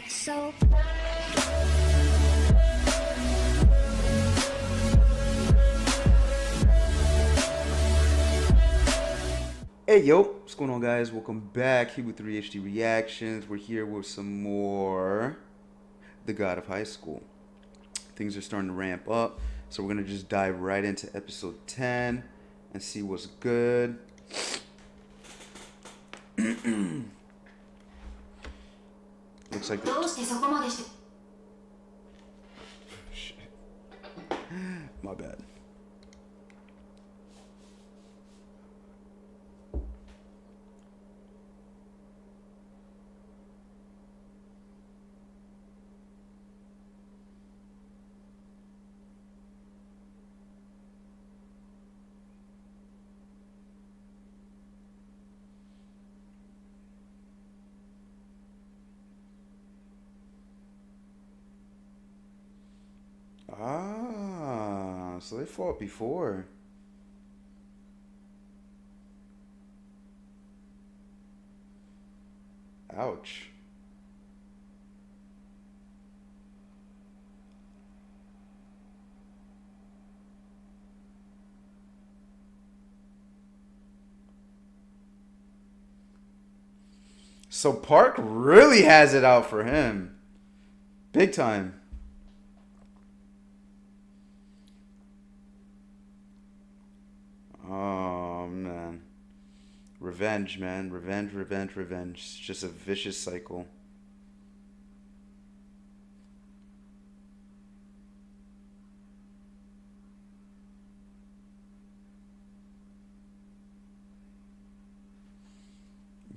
So Hey yo, what's going on guys? Welcome back here with 3HD Reactions. We're here with some more The God of High School. Things are starting to ramp up, so we're gonna just dive right into episode 10 and see what's good. Looks like the... My bad. Ah, so they fought before. Ouch. So Park really has it out for him. Big time. Oh man. Revenge, man. Revenge, revenge, revenge. It's just a vicious cycle.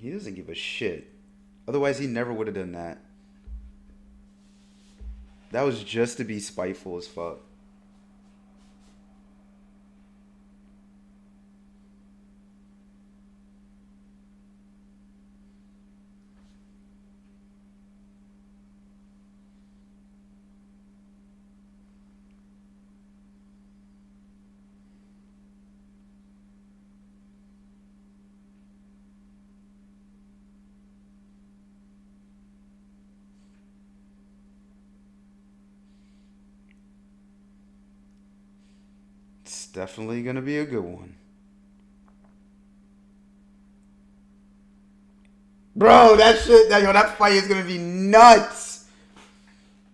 He doesn't give a shit. Otherwise, he never would have done that. That was just to be spiteful as fuck. It's definitely gonna be a good one. Bro, that shit, that, yo, that fight is gonna be nuts.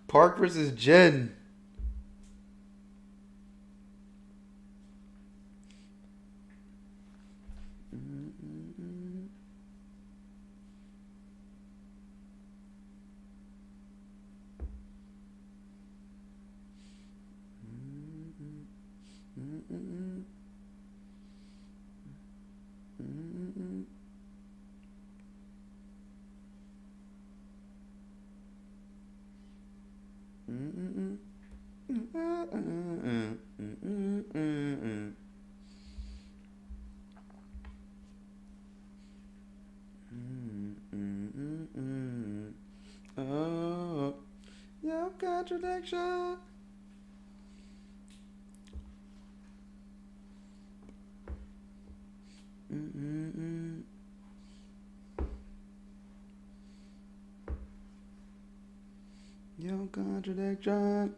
Park versus Jen. Contradiction. Mm-mm-mm. Your contradiction.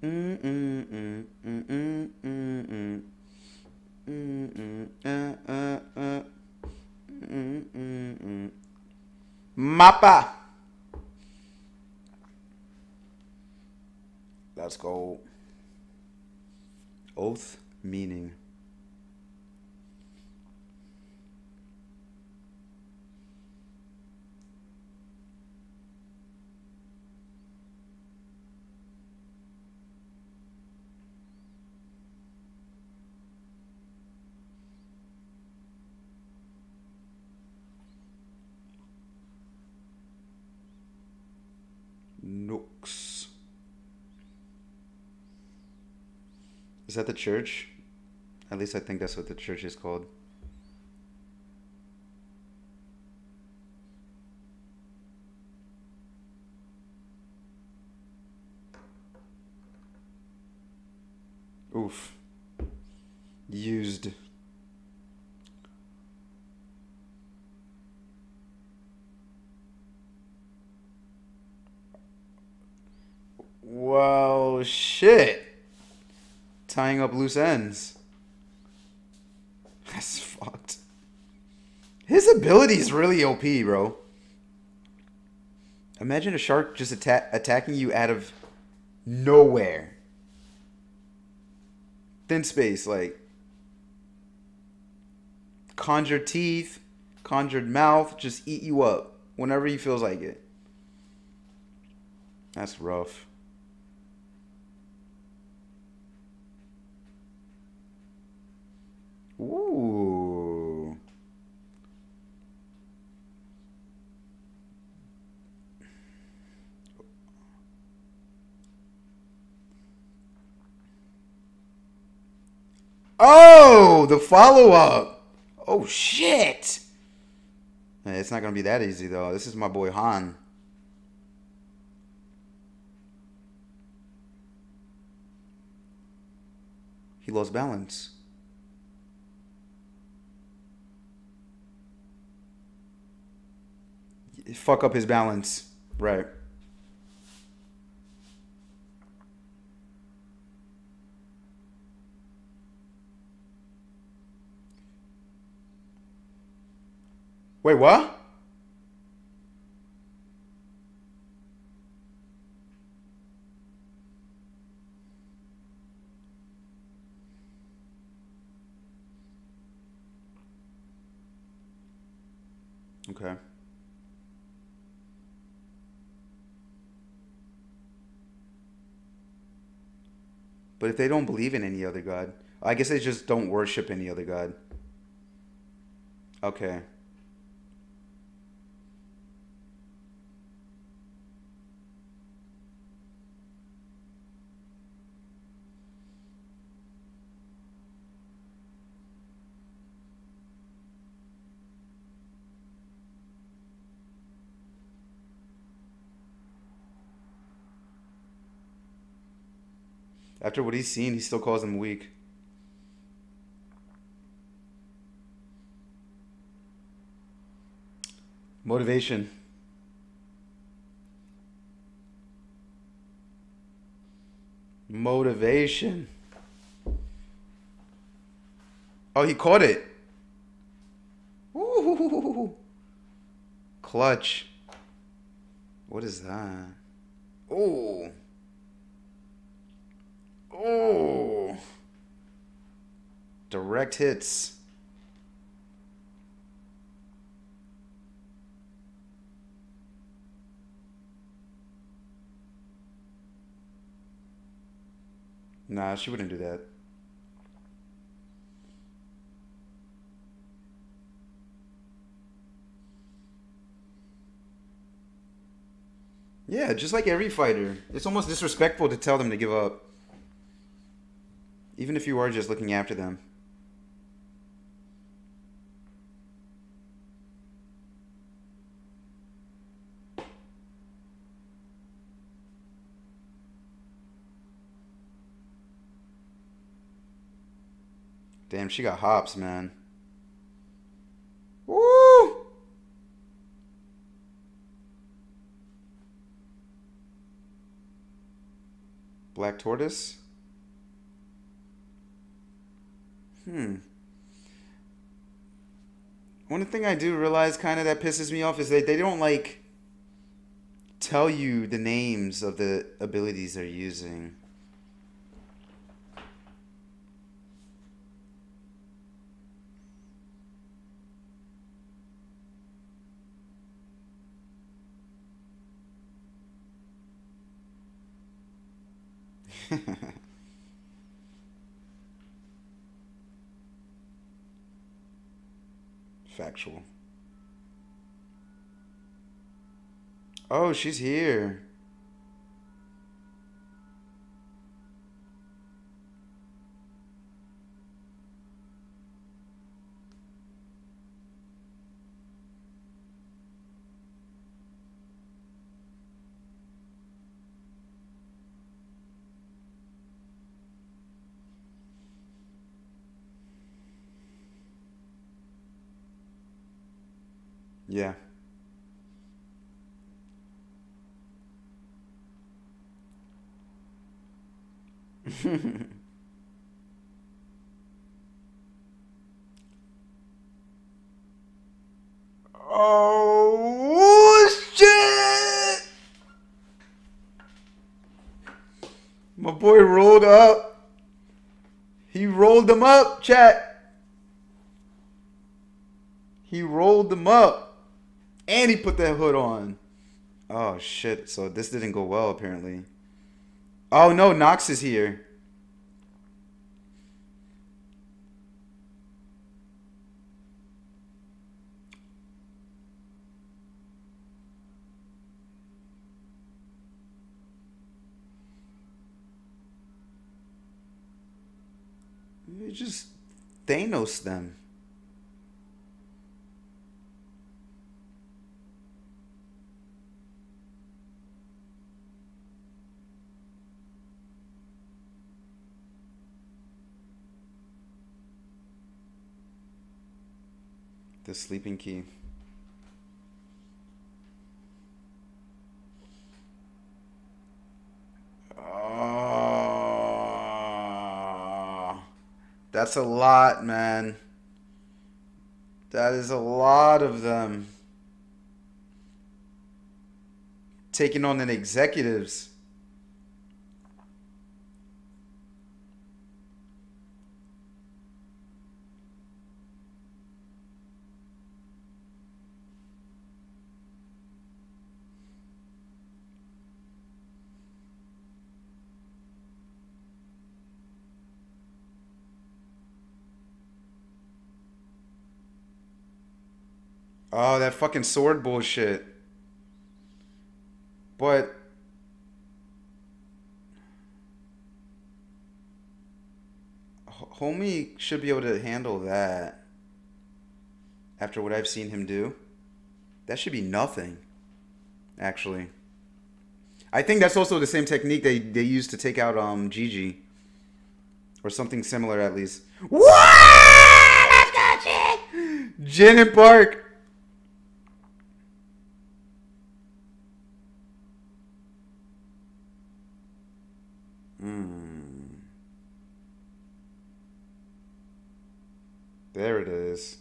Mm-mm-mm, mm-mm, mm-mm. Mm-mm, uh, uh, uh. Mm-mm-mm. Mappa. Let's go. Oath meaning. Nooks. Is that the church? At least I think that's what the church is called. Oof. Used. Well, shit. Tying up loose ends. That's fucked. His ability is really OP, bro. Imagine a shark just atta- attacking you out of nowhere. Thin space, like conjured teeth, conjured mouth, just eat you up whenever he feels like it. That's rough. Ooh. Oh, the follow up. Oh, shit. It's not going to be that easy, though. This is my boy Han. He lost balance. Fuck up his balance. Right. Wait, what? Okay. But if they don't believe in any other god, I guess they just don't worship any other god. Okay. After what he's seen, he still calls him weak. Motivation. Motivation. Oh, he caught it. Ooh. Clutch. What is that? Oh. Oh. Direct hits. Nah, she wouldn't do that. Yeah, just like every fighter. It's almost disrespectful to tell them to give up. Even if you are just looking after them. Damn, she got hops, man. Woo! Black tortoise? Hmm. One thing I do realize kind of that pisses me off is that they don't like tell you the names of the abilities they're using. Factual. Oh, she's here. Yeah. oh shit! My boy rolled up. He rolled them up, chat. He rolled them up. And he put that hood on. Oh shit. So this didn't go well apparently. Oh no, Nox is here. Just Thanos them. The sleeping key. Oh, that's a lot, man. That is a lot of them. Taking on the executives. Oh, that fucking sword bullshit. But homie should be able to handle that after what I've seen him do. That should be nothing, actually. I think that's also the same technique they, they used to take out um Gigi. Or something similar at least. What? Let's go, Jin! Jin and Park. Hmm. There it is.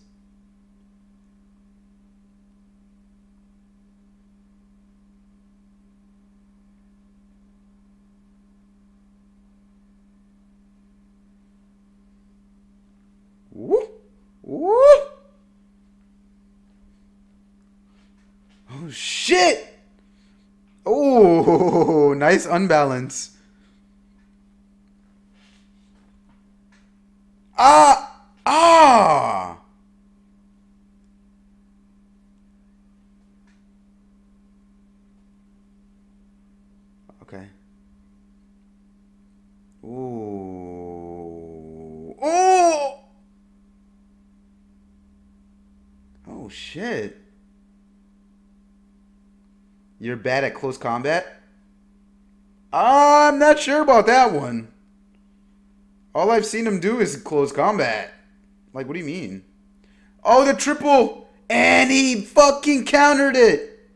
Woo! Woo! Oh shit! Oh, nice unbalance. Ah! Okay. Ooh. Oh! Oh, shit. You're bad at close combat? I'm not sure about that one. All I've seen him do is close combat. Like, what do you mean? Oh, the triple! And he fucking countered it!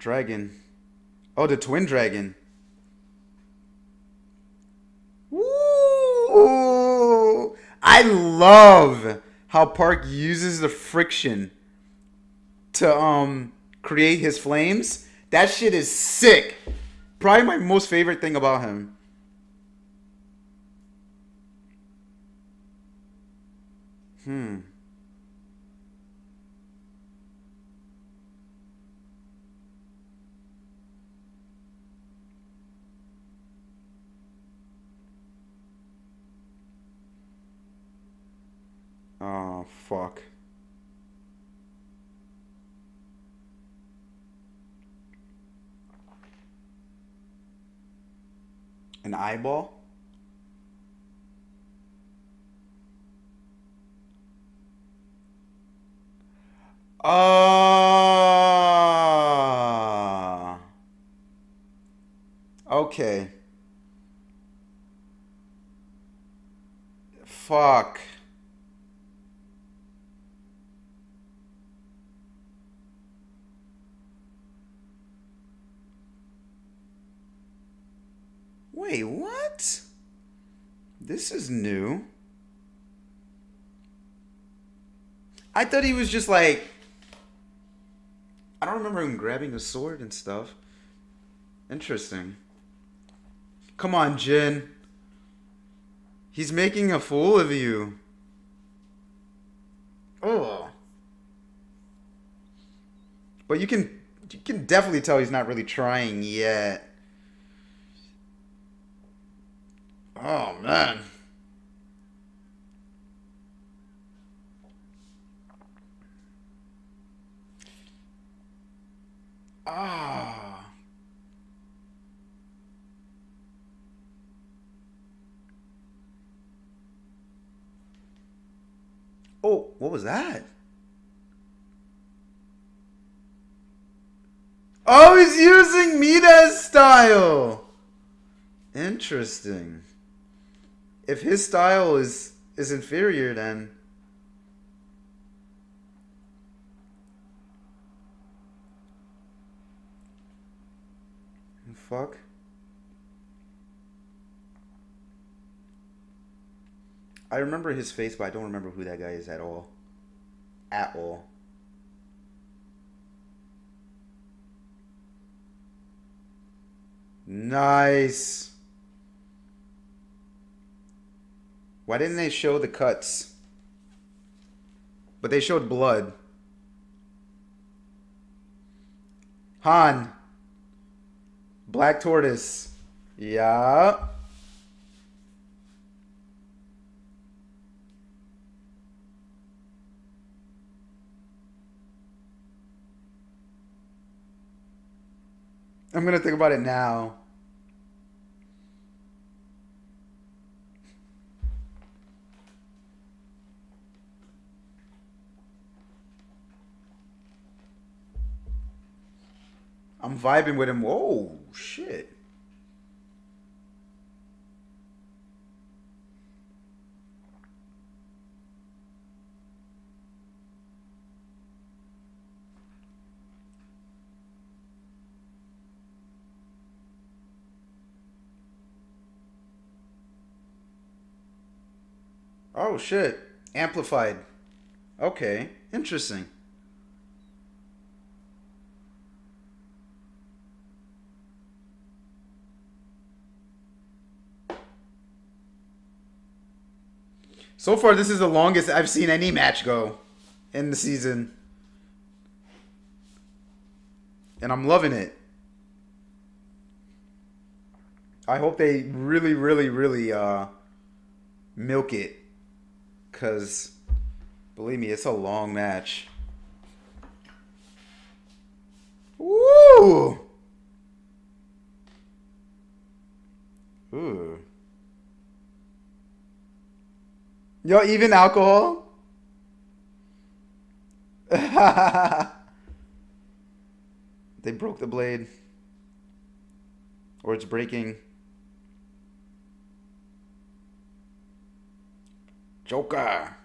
Dragon. Oh, the twin dragon. Woo! I love how Park uses the friction to um create his flames. That shit is sick. Probably my most favorite thing about him. Hmm. fuck. An eyeball? Ah. Uh, okay. Fuck. Wait, what? This is new. I thought he was just like. I don't remember him grabbing a sword and stuff. Interesting. Come on, Jin. He's making a fool of you. Oh. But you can you can definitely tell he's not really trying yet. Oh man. Ah. Oh, what was that? Oh, he's using Mira's style. Interesting. If his style is is inferior, then fuck. I remember his face, but I don't remember who that guy is at all. At all. Nice. Why didn't they show the cuts? But they showed blood. Han. Black tortoise. Yeah. I'm gonna think about it now. I'm vibing with him. Whoa, shit. Oh shit. Amplified. Okay. Interesting. So far, this is the longest I've seen any match go in the season. And I'm loving it. I hope they really, really, really uh, milk it. Because, believe me, it's a long match. Woo! Ooh. Yo, even alcohol? they broke the blade. Or it's breaking. Joker.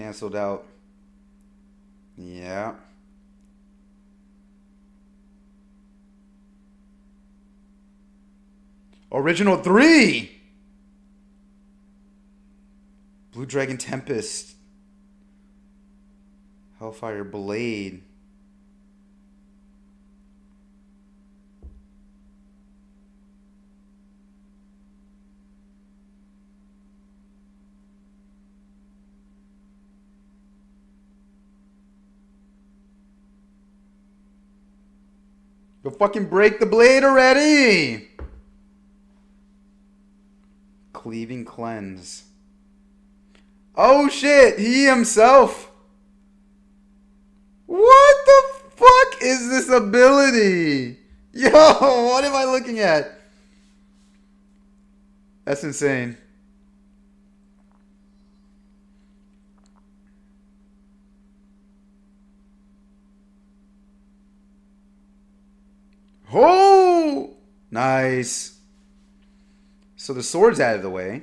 Cancelled out. Yeah. Original three. Blue Dragon Tempest. Hellfire Blade. Go fucking break the blade already! Cleaving Cleanse. Oh shit, he himself. What the fuck is this ability? Yo, what am I looking at? That's insane. Oh! Nice. So the sword's out of the way.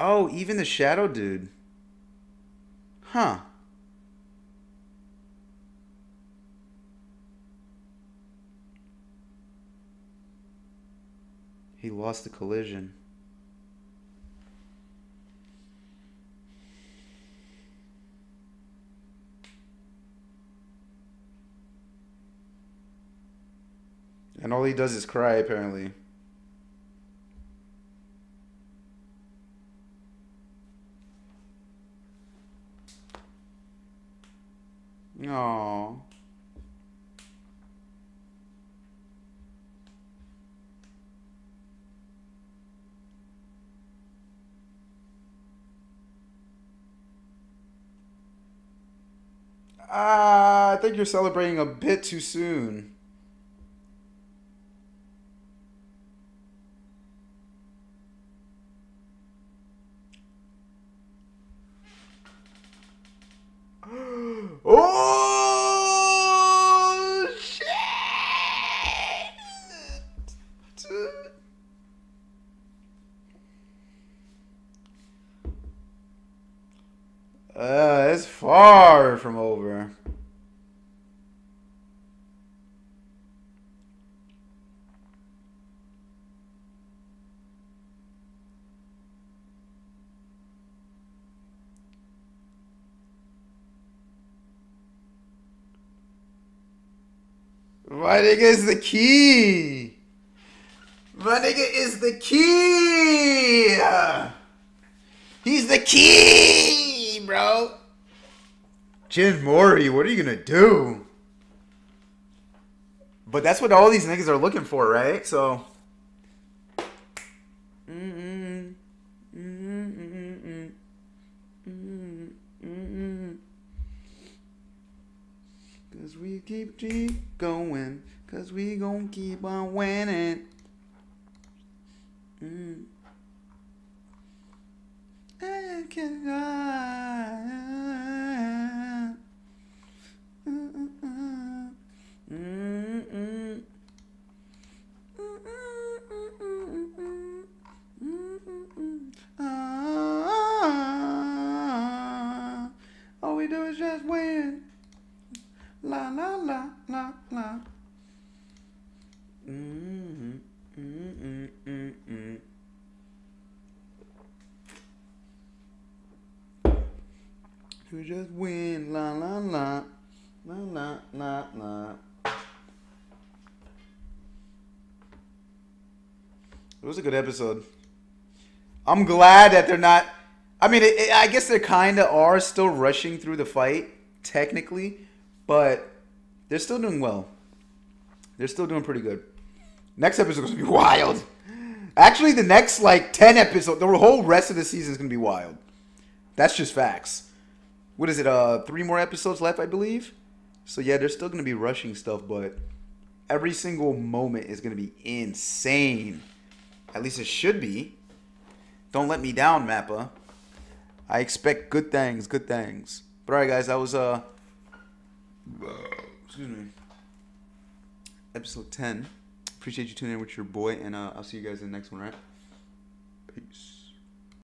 Oh, even the shadow dude. Huh. He lost the collision. All he does is cry, apparently. Aww. Ah, I think you're celebrating a bit too soon. Oh shit! Uh, it's far from over. My nigga is the key. My nigga is the key. He's the key, bro. Jin Mori, what are you gonna do? But that's what all these niggas are looking for, right? So. Keep keep going. Cause we gon' keep on winning. Mm. I can I? Mm-mm. Mm-mm. Ah, all we do is just win. La la la la la. Mm-hmm. Mm-mm, mm-mm. Win. La la la. La la la la. It was a good episode. I'm glad that they're not. I mean, it, it, I guess they kind of are still rushing through the fight, technically, but they're still doing well. They're still doing pretty good. Next episode is gonna be wild. Actually, the next like ten episodes, the whole rest of the season is gonna be wild. That's just facts. What is it? Uh, three more episodes left, I believe. So yeah, they're still gonna be rushing stuff, but every single moment is gonna be insane. At least it should be. Don't let me down, Mappa. I expect good things, good things. But alright, guys, that was uh, excuse me, episode ten. Appreciate you tuning in with your boy, and uh, I'll see you guys in the next one. Right? peace.